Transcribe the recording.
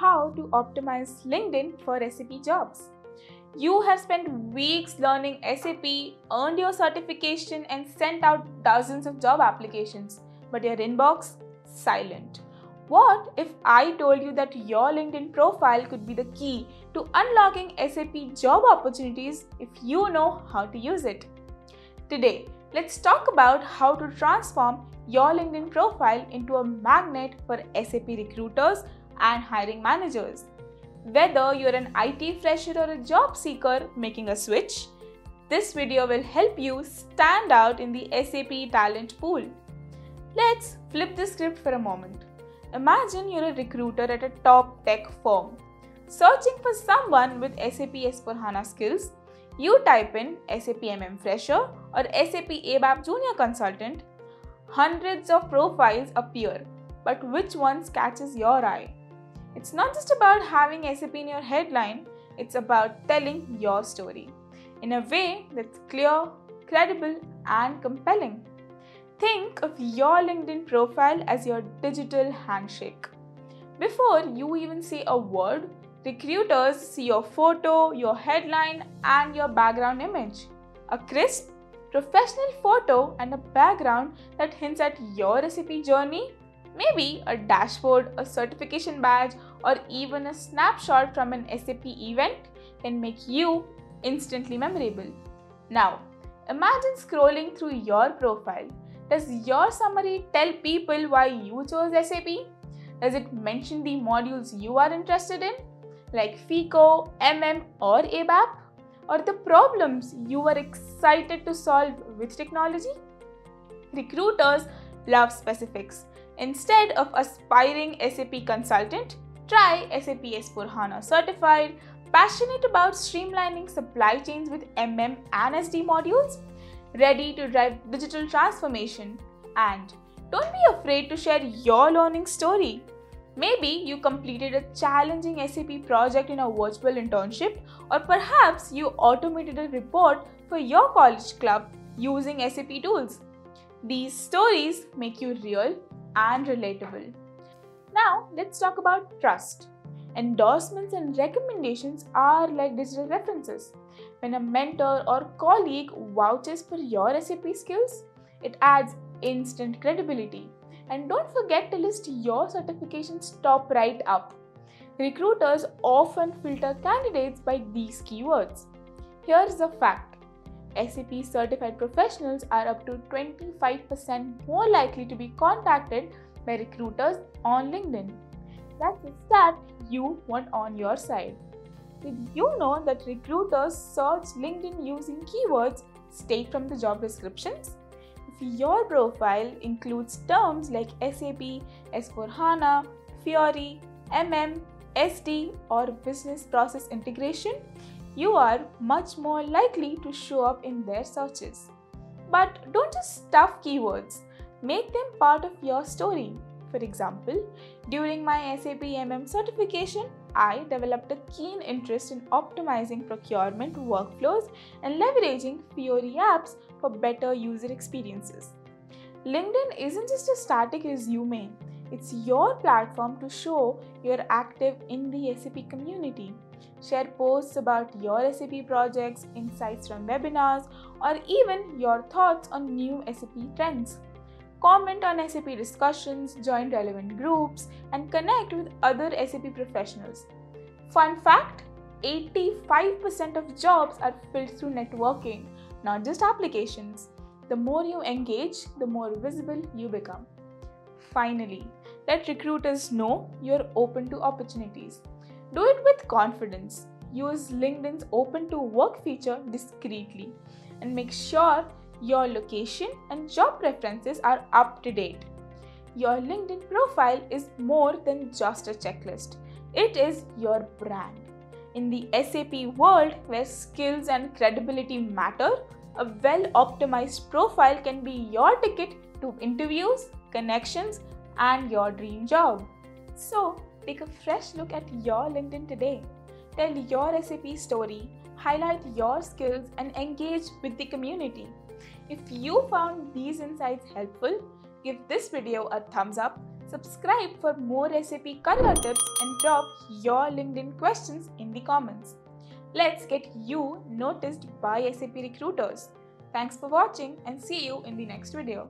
how to optimize LinkedIn for SAP jobs. You have spent weeks learning SAP, earned your certification, and sent out dozens of job applications, but your inbox silent. What if I told you that your LinkedIn profile could be the key to unlocking SAP job opportunities if you know how to use it? Today, let's talk about how to transform your LinkedIn profile into a magnet for SAP recruiters and hiring managers. Whether you're an IT fresher or a job seeker making a switch, this video will help you stand out in the SAP talent pool. Let's flip the script for a moment. Imagine you're a recruiter at a top tech firm. Searching for someone with SAP S4HANA skills, you type in SAP MM Fresher or SAP ABAP Junior Consultant. Hundreds of profiles appear, but which ones catches your eye? It's not just about having SAP in your headline, it's about telling your story in a way that's clear, credible, and compelling. Think of your LinkedIn profile as your digital handshake. Before you even say a word, recruiters see your photo, your headline, and your background image. A crisp, professional photo and a background that hints at your SAP journey, maybe a dashboard, a certification badge, or even a snapshot from an SAP event can make you instantly memorable. Now, imagine scrolling through your profile does your summary tell people why you chose SAP? Does it mention the modules you are interested in, like FICO, MM, or ABAP? Or the problems you are excited to solve with technology? Recruiters love specifics. Instead of aspiring SAP consultant, try SAP S4 HANA certified, passionate about streamlining supply chains with MM and SD modules, ready to drive digital transformation. And don't be afraid to share your learning story. Maybe you completed a challenging SAP project in a virtual internship, or perhaps you automated a report for your college club using SAP tools. These stories make you real and relatable. Now, let's talk about trust. Endorsements and recommendations are like digital references. When a mentor or colleague vouches for your SAP skills, it adds instant credibility. And don't forget to list your certifications top right up. Recruiters often filter candidates by these keywords. Here's a fact SAP certified professionals are up to 25% more likely to be contacted by recruiters on LinkedIn. That's a stat you want on your side. Did you know that recruiters search LinkedIn using keywords straight from the job descriptions? If your profile includes terms like SAP, S4HANA, Fiori, MM, SD, or business process integration, you are much more likely to show up in their searches. But don't just stuff keywords, make them part of your story. For example, during my SAP MM certification, I developed a keen interest in optimizing procurement workflows and leveraging Fiori apps for better user experiences. LinkedIn isn't just a static resume, it's your platform to show you're active in the SAP community. Share posts about your SAP projects, insights from webinars, or even your thoughts on new SAP trends comment on SAP discussions, join relevant groups, and connect with other SAP professionals. Fun fact 85% of jobs are filled through networking, not just applications. The more you engage, the more visible you become. Finally, let recruiters know you're open to opportunities. Do it with confidence. Use LinkedIn's open to work feature discreetly and make sure your location and job preferences are up to date. Your LinkedIn profile is more than just a checklist, it is your brand. In the SAP world where skills and credibility matter, a well optimized profile can be your ticket to interviews, connections, and your dream job. So, take a fresh look at your LinkedIn today. Tell your SAP story, highlight your skills, and engage with the community. If you found these insights helpful, give this video a thumbs up, Subscribe for more SAP career tips and drop your LinkedIn questions in the comments. Let's get you noticed by SAP recruiters. Thanks for watching and see you in the next video.